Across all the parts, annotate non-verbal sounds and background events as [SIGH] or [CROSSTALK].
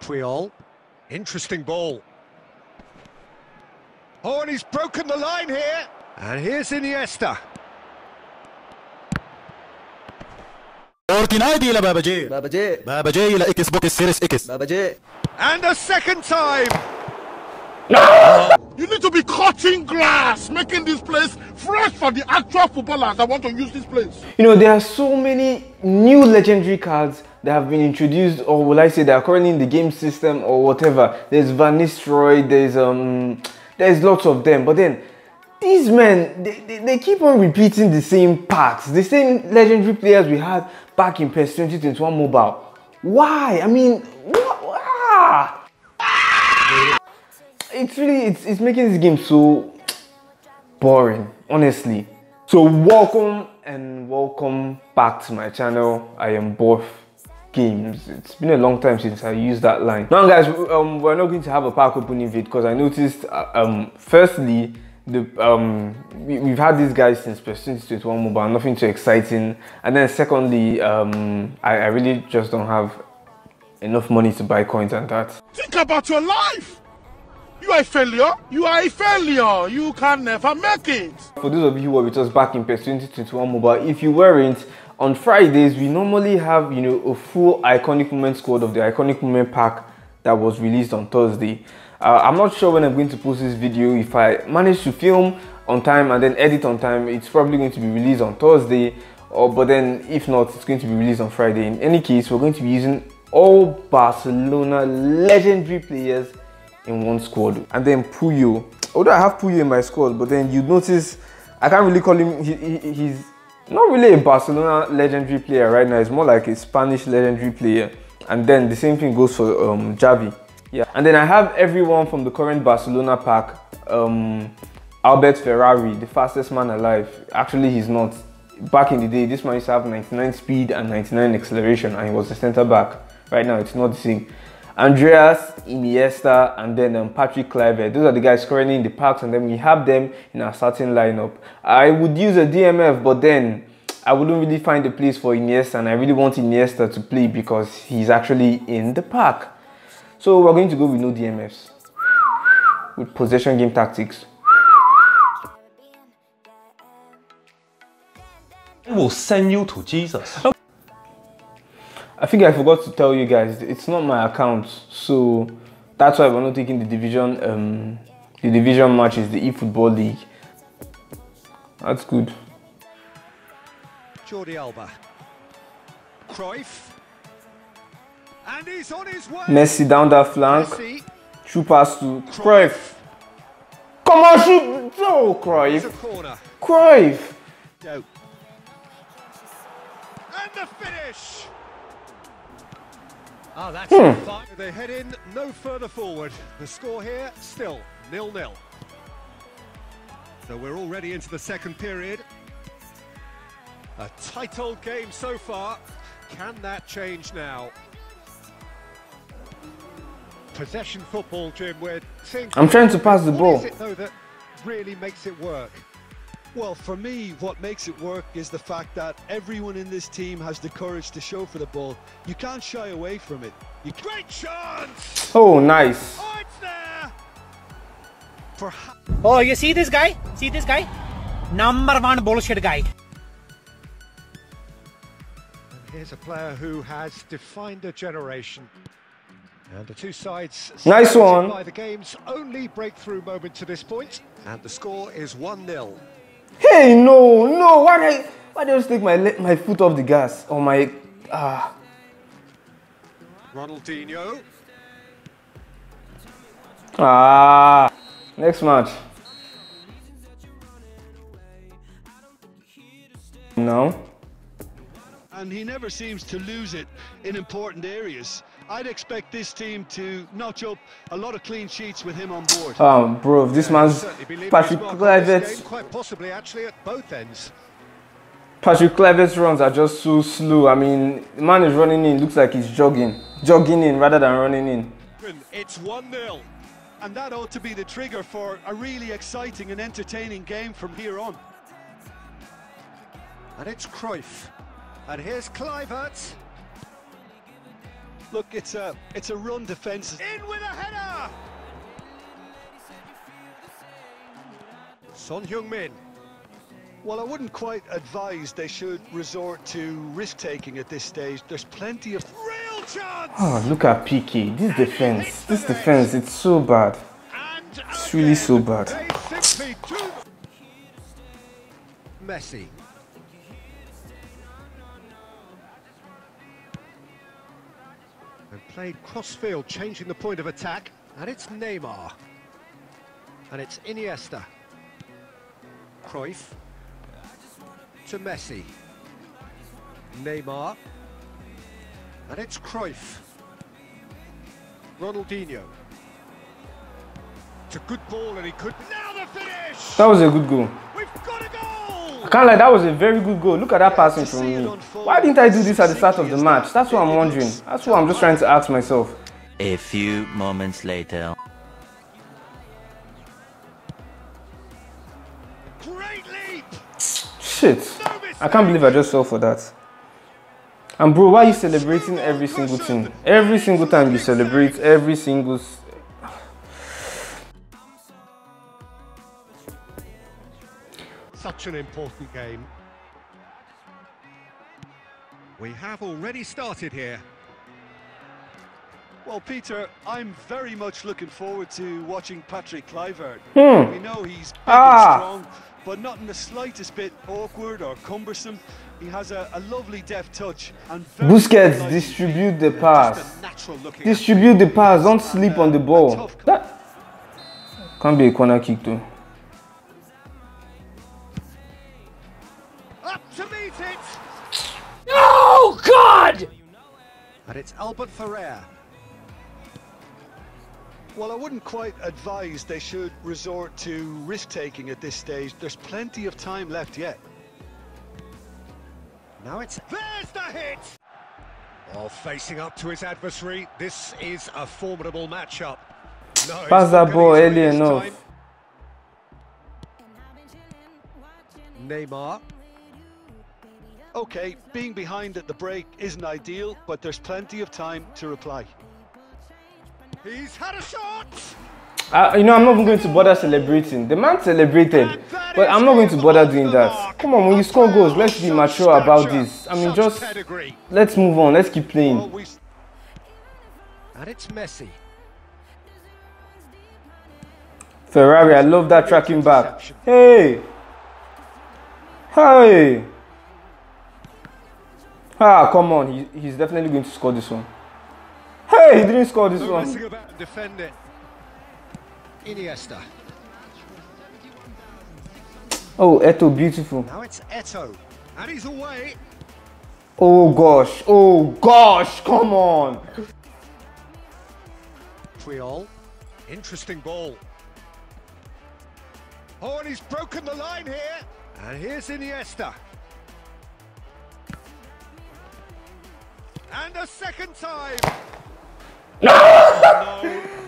Puyol. Interesting ball. Oh, and he's broken the line here. And here's Iniesta. فورتنايت إلى باباجي بابا جي باباجي إلى إكس بوكس سيريس إكس بابا جي And a second time. You need to be cutting grass, making this place fresh for the actual footballers that want to use this place. You know, there are so many new legendary cards that have been introduced, or will I say they are currently in the game system or whatever. There's Van there's um, there's lots of them. But then these men, they, they, they keep on repeating the same packs, the same legendary players we had back in PES 2021 mobile. Why? I mean, what? Ah! It's really it's, it's making this game so boring, honestly. So welcome and welcome back to my channel. I am Boff Games. It's been a long time since I used that line. Now guys, um, we're not going to have a pack opening vid because I noticed, uh, um, firstly, the um we, we've had these guys since PES 2021 mobile, nothing too exciting. And then secondly, um, I, I really just don't have enough money to buy coins and that. Think about your life. You are a failure. You are a failure. You can never make it. For those of you who were with us back in PES 2021 mobile, if you weren't, on Fridays we normally have you know a full iconic moment squad of the iconic moment pack that was released on Thursday. Uh, I'm not sure when I'm going to post this video. If I manage to film on time and then edit on time, it's probably going to be released on Thursday. Or but then if not, it's going to be released on Friday. In any case, we're going to be using all Barcelona legendary players in one squad. And then Puyol. Although I have Puyol in my squad, but then you notice I can't really call him. He, he, he's not really a Barcelona legendary player right now. It's more like a Spanish legendary player. And then the same thing goes for um, Xavi. Yeah. And then I have everyone from the current Barcelona pack. Um, Albert Ferrari, the fastest man alive. Actually, he's not. Back in the day, this man used to have 99 speed and 99 acceleration, and he was a center back. Right now, it's not the same. Andrés, Iniesta, and then um, Patrick Kluivert. Those are the guys currently in the packs, and then we have them in our starting lineup. I would use a DMF, but then I wouldn't really find a place for Iniesta, and I really want Iniesta to play because he's actually in the pack. So we're going to go with no DMFs with possession game tactics. will send you to Jesus. I think I forgot to tell you guys, it's not my account, so that's why we're not taking the division um, the division matches, the eFootball League. That's good. Jordi Alba. Cruyff. And he's on his way. Messi down that flank. Messi. True pass to Cruyff. Come on, shoot! Oh, Cruyff. Cruyff. And the finish. Ah, that's fine. They head in no further forward. The score here still nil-nil. So we're already into the second period. A tight old game so far. Can that change now? Possession football, Jim. We're seeing. I'm trying to pass the ball. is it though that really makes it work? Well, for me, what makes it work is the fact that everyone in this team has the courage to show for the ball. You can't shy away from it. You Great chance! Oh, nice. Oh, it's there! Perhaps. Oh, you see this guy? See this guy? Number one bullshit guy. And Here's a player who has defined a generation. And the two sides Nice one. by the game's only breakthrough moment to this point. And the score is 1-0. Hey, no, no. Why did I, why did I just take my my foot off the gas? Oh my, ah. Ronaldinho. Ah. Next match. No. and he never seems to lose it in important areas. I'd expect this team to notch up a lot of clean sheets with him on board. Um, bro, this man's Patrick he's well got this Kluivert. Quite possibly actually at both ends. Patrick Kluivert's runs are just so slow. I mean, the man is running in, looks like he's jogging, jogging in rather than running in. It's 1-0. And that ought to be the trigger for a really exciting and entertaining game from here on. And it's Cruyff. And here's Kluivert. Look, it's a it's a run defence. In with a header! Son Heung-min. Well, I wouldn't quite advise they should resort to risk taking at this stage. There's plenty of Real chance! Oh, look at Piqué. This defense, this defense, it's so bad. It's really so bad. They. Messi. And played crossfield, changing the point of attack. And it's Neymar. And it's Iniesta. Cruyff. To Messi. Neymar. And it's Cruyff. Ronaldinho. It's a good ball and he could... Now the finish! That was a good goal. Can't lie, that was a very good goal. Look at that passing from me. Why didn't I do this at the start of the match? That's what I'm wondering. That's what I'm just trying to ask myself. A few moments later. Shit. I can't believe I just fell for that. And bro, why are you celebrating every single thing? Every single time you celebrate, every single... Such an important game. We have already started here. Well, Peter, I'm very much looking forward to watching Patrick Kluivert. Hmm. We know he's big Ah. and strong, but not in the slightest bit awkward or cumbersome. He has a, a lovely deft touch and very Busquets, distribute the pass. a natural Distribute the pass, don't sleep on the ball. That can't be a corner kick though. Up to meet it! Oh, God! And it's Albert Ferrer. Well, I wouldn't quite advise they should resort to risk taking at this stage. There's plenty of time left yet. Now it's... There's the hit! Oh, facing up to his adversary. This is a formidable matchup. No, he's Pass not that gonna ball early enough. Neymar. Okay, being behind at the break isn't ideal, but there's plenty of time to reply. He's had a shot! Uh, you know, I'm not even going to bother celebrating. The man celebrated, but I'm not going to bother doing that. Come on, when you score goals, let's be mature about this. I mean, just let's move on. Let's keep playing. And it's Messi. Ferrari, I love that tracking back. Hey, hey. Ah, come on. He, he's definitely going to score this one. Hey, he didn't score this one. messing about and defend it. Iniesta. Oh, Eto'o, beautiful. Now it's Eto'o. And he's away. Oh gosh, oh gosh, come on. Triol. Interesting ball. Oh, and he's broken the line here. And here's Iniesta. And a second time. [LAUGHS] no,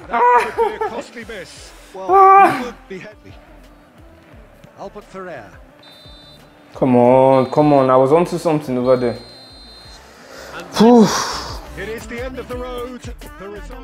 that could oh, be a costly miss. well, ah. he could be heavy. Albert Ferrer. Come on, come on. I was onto something over there. It is the end of the road. The result.